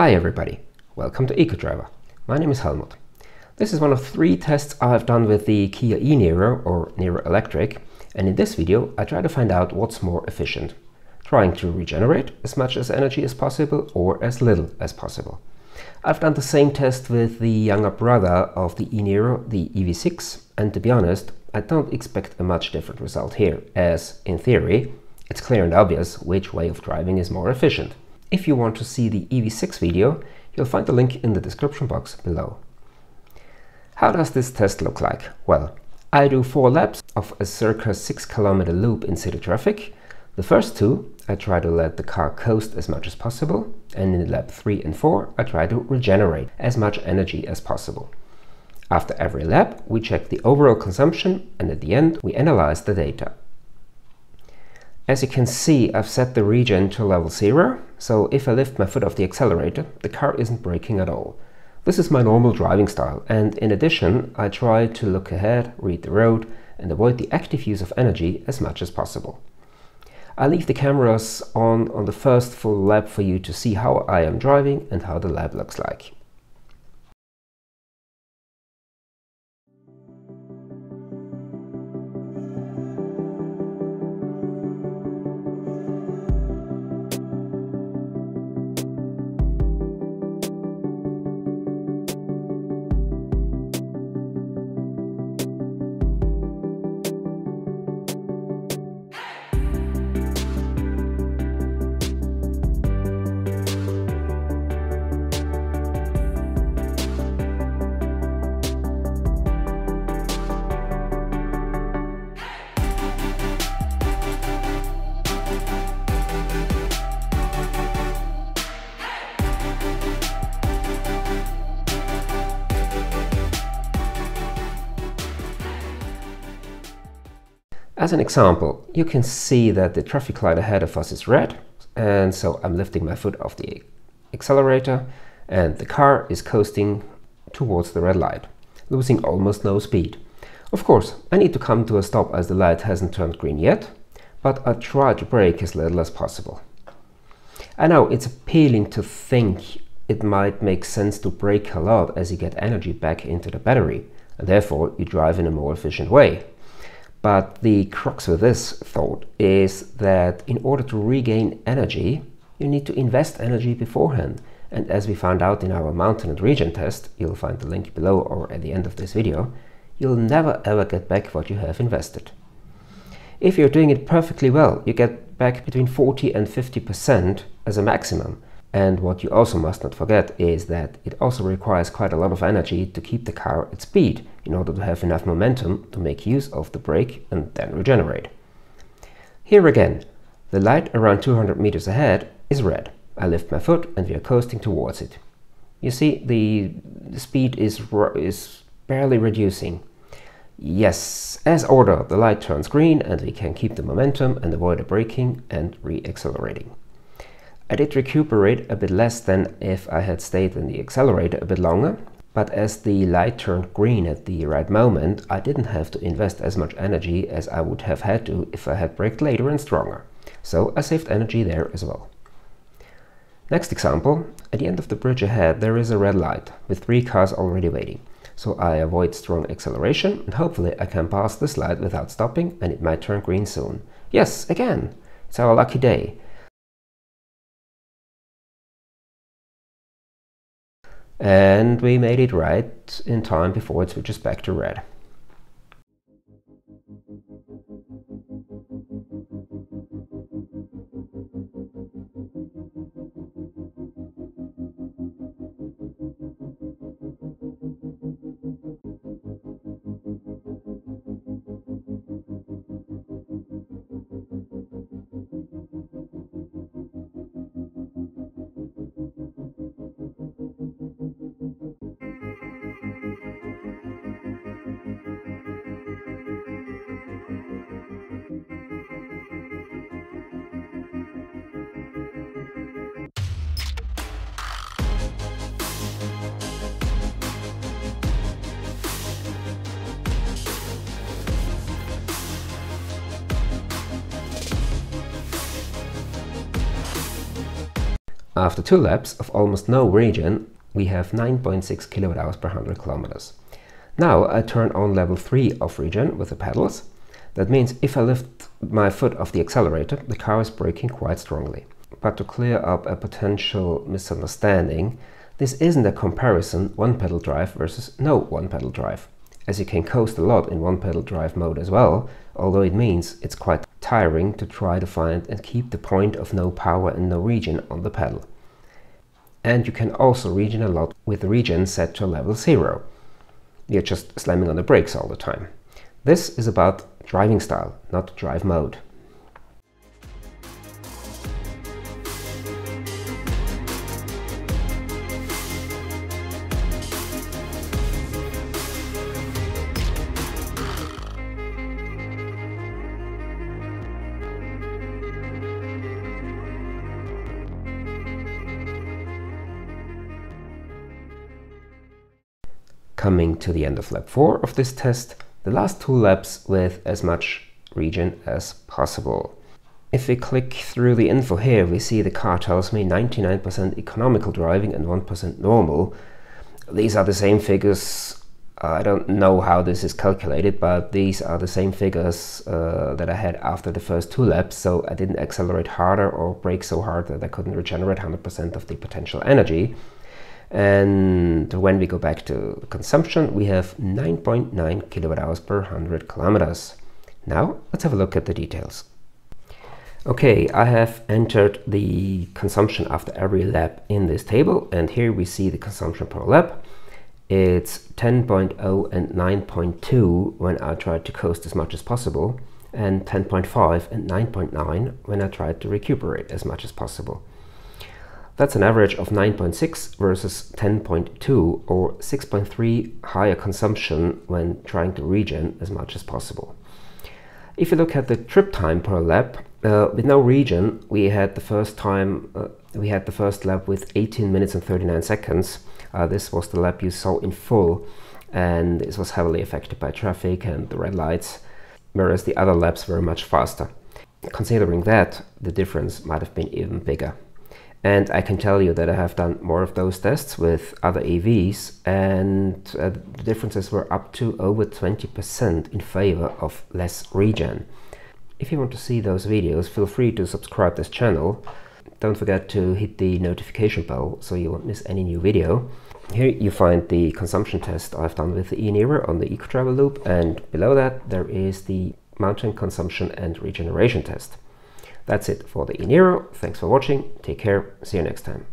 Hi everybody, welcome to EcoDriver. My name is Helmut. This is one of three tests I've done with the Kia e-Niro or Niro Electric and in this video I try to find out what's more efficient, trying to regenerate as much as energy as possible or as little as possible. I've done the same test with the younger brother of the e-Niro, the EV6, and to be honest, I don't expect a much different result here, as, in theory, it's clear and obvious which way of driving is more efficient. If you want to see the EV6 video, you'll find the link in the description box below. How does this test look like? Well, I do four laps of a circa 6 kilometer loop in city traffic. The first two, I try to let the car coast as much as possible, and in lap 3 and 4, I try to regenerate as much energy as possible. After every lap, we check the overall consumption, and at the end, we analyze the data. As you can see, I've set the regen to level 0, so if I lift my foot off the accelerator, the car isn't braking at all. This is my normal driving style, and in addition, I try to look ahead, read the road, and avoid the active use of energy as much as possible. I leave the cameras on on the first full lap for you to see how I am driving and how the lap looks like. As an example, you can see that the traffic light ahead of us is red, and so I'm lifting my foot off the accelerator, and the car is coasting towards the red light, losing almost no speed. Of course, I need to come to a stop as the light hasn't turned green yet, but I try to brake as little as possible. I know it's appealing to think it might make sense to brake a lot as you get energy back into the battery, and therefore you drive in a more efficient way. But the crux of this thought is that in order to regain energy, you need to invest energy beforehand. And as we found out in our mountain and regen test, you'll find the link below or at the end of this video, you'll never ever get back what you have invested. If you're doing it perfectly well, you get back between 40 and 50% as a maximum. And what you also must not forget is that it also requires quite a lot of energy to keep the car at speed in order to have enough momentum to make use of the brake and then regenerate. Here again, the light around 200 meters ahead is red. I lift my foot and we are coasting towards it. You see, the, speed is, is barely reducing. Yes, as ordered, the light turns green and we can keep the momentum and avoid the braking and re-accelerating. I did recuperate a bit less than if I had stayed in the accelerator a bit longer, but as the light turned green at the right moment, I didn't have to invest as much energy as I would have had to if I had braked later and stronger. So I saved energy there as well. Next example, at the end of the bridge ahead there is a red light with three cars already waiting. So I avoid strong acceleration and hopefully I can pass this light without stopping and it might turn green soon. Yes, again, it's our lucky day. And we made it right in time before it switches back to red. After two laps of almost no regen, we have 9.6 kilowatt hours per 100 kilometers. Now I turn on level 3 of regen with the pedals. That means if I lift my foot off the accelerator, the car is braking quite strongly. But to clear up a potential misunderstanding, this isn't a comparison one pedal drive versus no one pedal drive, as you can coast a lot in one pedal drive mode as well, although it means it's quite tiring to try to find and keep the point of no power and no regen on the pedal. And you can also regen a lot with regen set to level 0 you're just slamming on the brakes all the time. This is about driving style, not drive mode. Coming to the end of lap 4 of this test, the last two laps with as much regen as possible. If we click through the info here, we see the car tells me 99% economical driving and 1% normal. These are the same figures. I don't know how this is calculated, but these are the same figures uh, that I had after the first two laps, so I didn't accelerate harder or brake so hard that I couldn't regenerate 100% of the potential energy. And when we go back to consumption, we have 9.9 kilowatt hours per 100 kilometers. Now let's have a look at the details. Okay, I have entered the consumption after every lap in this table and here we see the consumption per lap. It's 10.0 and 9.2 when I tried to coast as much as possible and 10.5 and 9.9 when I tried to recuperate as much as possible. That's an average of 9.6 versus 10.2 or 6.3 higher consumption when trying to regen as much as possible. If you look at the trip time per lap, uh, with no regen, we had the first time uh, we had the first lap with 18 minutes and 39 seconds. Uh, this was the lap you saw in full, and this was heavily affected by traffic and the red lights, whereas the other laps were much faster. Considering that, the difference might have been even bigger. And I can tell you that I have done more of those tests with other EVs and uh, the differences were up to over 20% in favor of less regen. If you want to see those videos, feel free to subscribe this channel. Don't forget to hit the notification bell so you won't miss any new video. Here you find the consumption test I've done with the e-Niro on the EcoDriver loop and below that there is the mountain consumption and regeneration test. That's it for the e-Niro. Thanks for watching. Take care. See you next time.